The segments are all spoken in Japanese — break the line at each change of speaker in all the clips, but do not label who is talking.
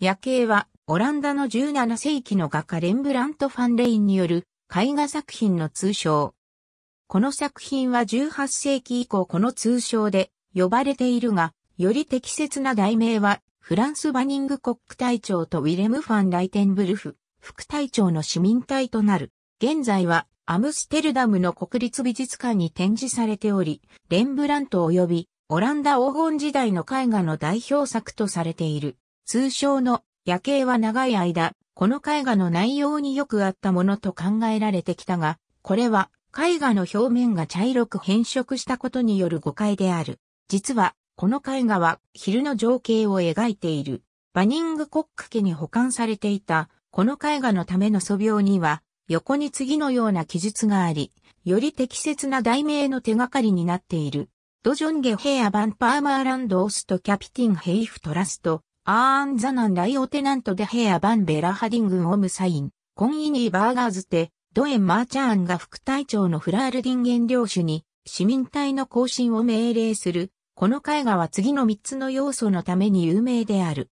夜景はオランダの17世紀の画家レンブラント・ファンレインによる絵画作品の通称。この作品は18世紀以降この通称で呼ばれているが、より適切な題名はフランス・バニングコック隊長とウィレム・ファン・ライテンブルフ、副隊長の市民隊となる。現在はアムステルダムの国立美術館に展示されており、レンブラント及びオランダ黄金時代の絵画の代表作とされている。通称の夜景は長い間、この絵画の内容によくあったものと考えられてきたが、これは絵画の表面が茶色く変色したことによる誤解である。実は、この絵画は昼の情景を描いている。バニングコック家に保管されていた、この絵画のための素描には、横に次のような記述があり、より適切な題名の手がかりになっている。De jonge heer van Purmerlandt als capiteijn geeft last aan zijnen luijtenant, de heer van Vlaerdingen, om sijn compaignie burgers te doen marcheren が副隊長のフラールディンゲン領主に市民隊の行進を命令する。この絵画は次の3つの要素のために有名である。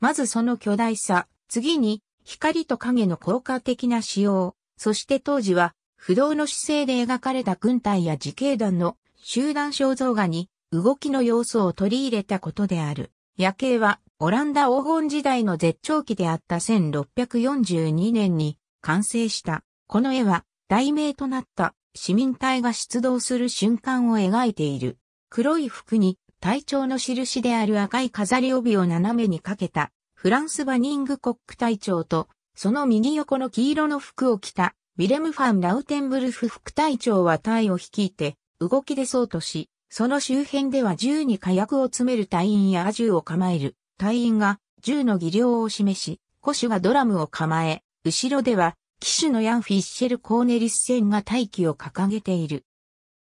まずその巨大さ、次に光と影の効果的な使用、そして当時は不動の姿勢で描かれた軍隊や自警団の集団肖像画に動きの要素を取り入れたことである。夜景はオランダ黄金時代の絶頂期であった1642年に完成した。この絵は題名となった市民隊が出動する瞬間を描いている。黒い服に隊長の印である赤い飾り帯を斜めにかけたフランスバニングコック隊長とその右横の黄色の服を着たウィレム・ファン・ラウテンブルフ副隊長は隊を率いて動き出そうとし、その周辺では銃に火薬を詰める隊員や銃を構える隊員が銃の技量を示し、古手がドラムを構え、後ろでは、騎手のヤン・フィッシェル・コーネリス戦が大旗を掲げている。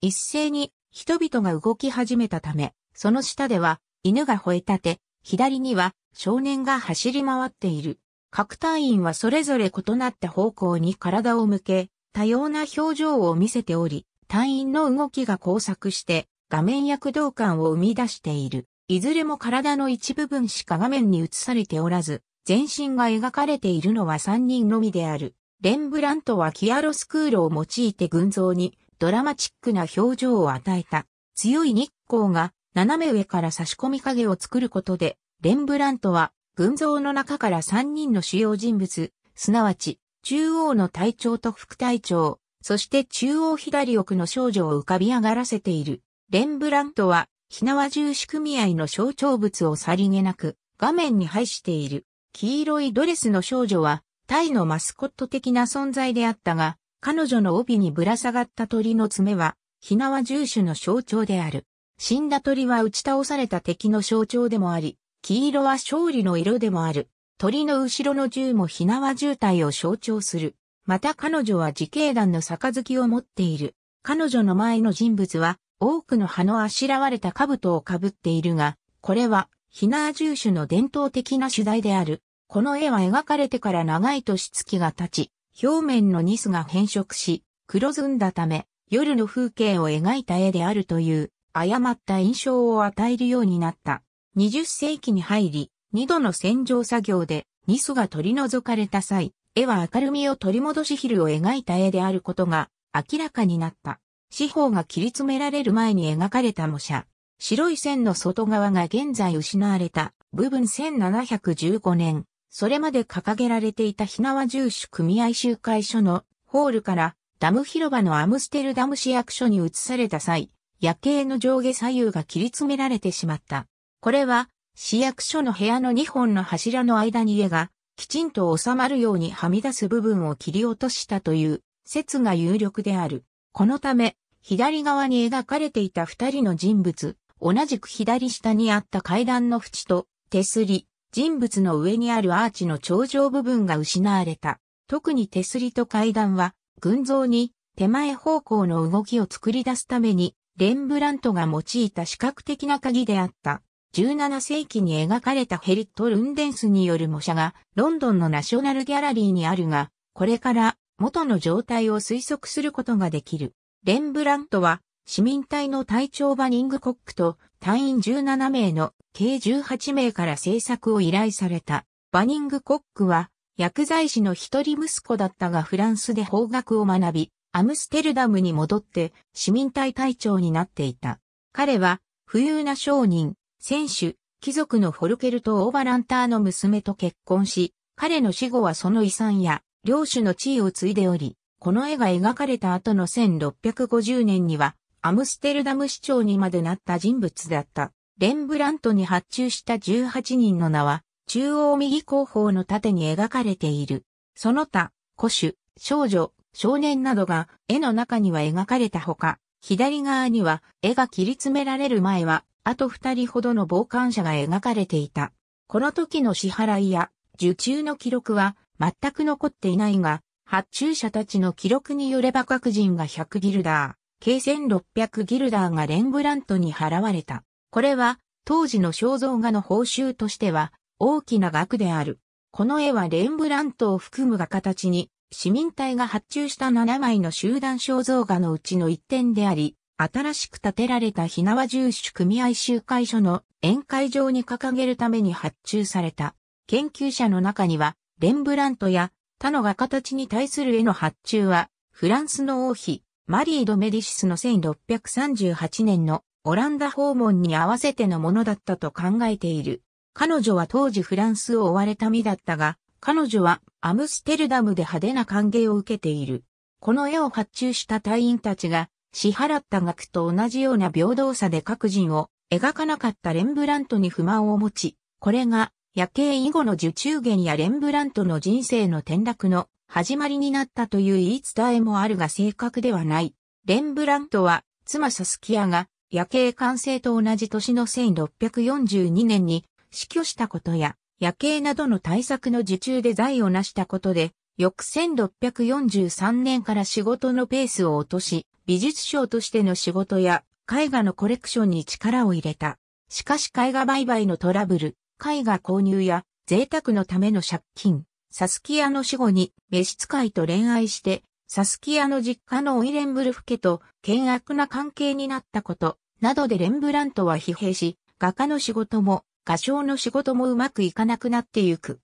一斉に人々が動き始めたため、その下では犬が吠え立て、左には少年が走り回っている。各隊員はそれぞれ異なった方向に体を向け、多様な表情を見せており、隊員の動きが交錯して画面躍動感を生み出している。いずれも体の一部分しか画面に映されておらず、全身が描かれているのは3人のみである。レンブラントはキアロスクールを用いて群像にドラマチックな表情を与えた。強い日光が斜め上から差し込み影を作ることで、レンブラントは群像の中から3人の主要人物、すなわち中央の隊長と副隊長、そして中央左奥の少女を浮かび上がらせている。レンブラントはひなわ重視組合の象徴物をさりげなく画面に配している。黄色いドレスの少女はタイのマスコット的な存在であったが、彼女の帯にぶら下がった鳥の爪は、ひなわ重視の象徴である。死んだ鳥は打ち倒された敵の象徴でもあり、黄色は勝利の色でもある。鳥の後ろの銃もひなわ渋滞を象徴する。また彼女は自警団の杯を持っている。彼女の前の人物は多くの葉のあしらわれた兜をかぶっているが、これは、ヒナー重種の伝統的な主題である。この絵は描かれてから長い年月が経ち、表面のニスが変色し、黒ずんだため、夜の風景を描いた絵であるという、誤った印象を与えるようになった。20世紀に入り、2度の洗浄作業で、ニスが取り除かれた際、絵は明るみを取り戻し昼を描いた絵であることが明らかになった。四方が切り詰められる前に描かれた模写。白い線の外側が現在失われた部分1715年、それまで掲げられていたひなわ住主組合集会所のホールからダム広場のアムステルダム市役所に移された際、夜景の上下左右が切り詰められてしまった。これは市役所の部屋の2本の柱の間に家がきちんと収まるようにはみ出す部分を切り落としたという説が有力である。このため、左側に描かれていた二人の人物、同じく左下にあった階段の縁と手すり、人物の上にあるアーチの頂上部分が失われた。特に手すりと階段は、群像に手前方向の動きを作り出すために、レンブラントが用いた視覚的な鍵であった。17世紀に描かれたヘリット・ルンデンスによる模写がロンドンのナショナルギャラリーにあるが、これから元の状態を推測することができる。レンブラントは市民隊の隊長バニングコックと隊員17名の計18名から制作を依頼された。バニングコックは薬剤師の一人息子だったがフランスで法学を学び、アムステルダムに戻って市民隊隊長になっていた。彼は富裕な商人、選手、貴族のフォルケルト・オーバランターの娘と結婚し、彼の死後はその遺産や領主の地位を継いでおり、この絵が描かれた後の1650年には、アムステルダム市長にまでなった人物だった。レンブラントに発注した18人の名は、中央右後方の縦に描かれている。その他、古種、少女、少年などが絵の中には描かれたほか、左側には絵が切り詰められる前は、あと二人ほどの傍観者が描かれていた。この時の支払いや受注の記録は全く残っていないが、発注者たちの記録によれば各人が100ギルダー、計1600ギルダーがレンブラントに払われた。これは当時の肖像画の報酬としては大きな額である。この絵はレンブラントを含むが形に市民隊が発注した7枚の集団肖像画のうちの1点であり、新しく建てられたひなわ住主組合集会所の宴会場に掲げるために発注された。研究者の中には、レンブラントや他の画形に対する絵の発注は、フランスの王妃、マリー・ド・メディシスの1638年のオランダ訪問に合わせてのものだったと考えている。彼女は当時フランスを追われた身だったが、彼女はアムステルダムで派手な歓迎を受けている。この絵を発注した隊員たちが支払った額と同じような平等さで各人を描かなかったレンブラントに不満を持ち、これが夜景以後の受注源やレンブラントの人生の転落の始まりになったという言い伝えもあるが正確ではない。レンブラントは妻サスキアが夜景完成と同じ年の1642年に死去したことや夜景などの対策の受注で財を成したことで、翌1643年から仕事のペースを落とし、美術商としての仕事や絵画のコレクションに力を入れた。しかし絵画売買のトラブル、絵画購入や贅沢のための借金、サスキアの死後に召使いと恋愛して、サスキアの実家のオイレンブルフ家と険悪な関係になったこと、などでレンブラントは疲弊し、画家の仕事も画商の仕事もうまくいかなくなってゆく。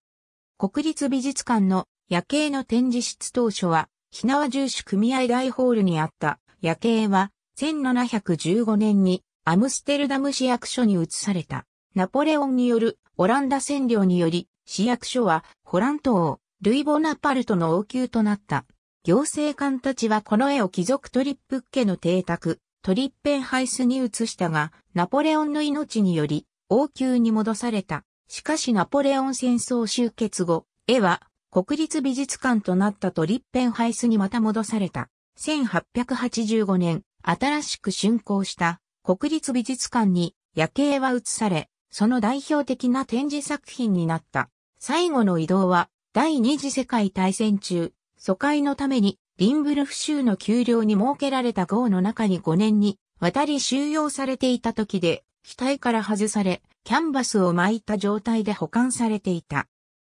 国立美術館の夜景の展示室当初は、ひなわ重視組合大ホールにあった夜景は、1715年にアムステルダム市役所に移された。ナポレオンによるオランダ占領により、市役所はホラント王、ルイ・ボナパルトの王宮となった。行政官たちはこの絵を貴族トリップ家の邸宅、トリッペンハイスに移したが、ナポレオンの命により、王宮に戻された。しかしナポレオン戦争終結後、絵は国立美術館となったとリッペンハイスにまた戻された。1885年、新しく竣工した国立美術館に夜景は移され、その代表的な展示作品になった。最後の移動は第二次世界大戦中、疎開のためにリンブルフ州の丘陵に設けられた号の中に5年に渡り収容されていた時で額から外され、キャンバスを巻いた状態で保管されていた。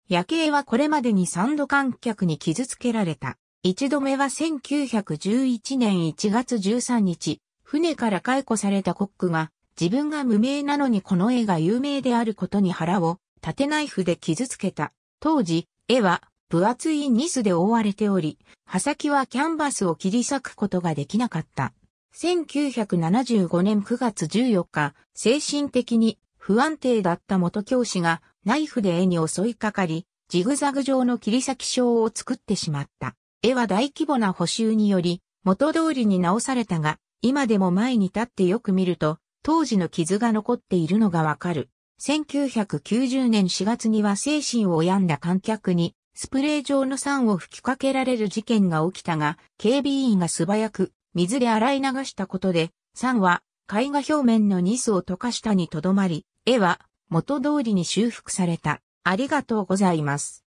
夜景はこれまでに3度観客に傷つけられた。一度目は1911年1月13日、船から解雇されたコックが、自分が無名なのにこの絵が有名であることに腹を縦ナイフで傷つけた。当時、絵は分厚いニスで覆われており、刃先はキャンバスを切り裂くことができなかった。1975年9月14日、精神的に不安定だった元教師がナイフで絵に襲いかかり、ジグザグ状の切り裂き章を作ってしまった。絵は大規模な補修により、元通りに直されたが、今でも前に立ってよく見ると、当時の傷が残っているのがわかる。1990年4月には精神を病んだ観客に、スプレー状の酸を吹きかけられる事件が起きたが、警備員が素早く水で洗い流したことで、酸は絵画表面のニスを溶かしたにとどまり、絵は元通りに修復された。ありがとうございます。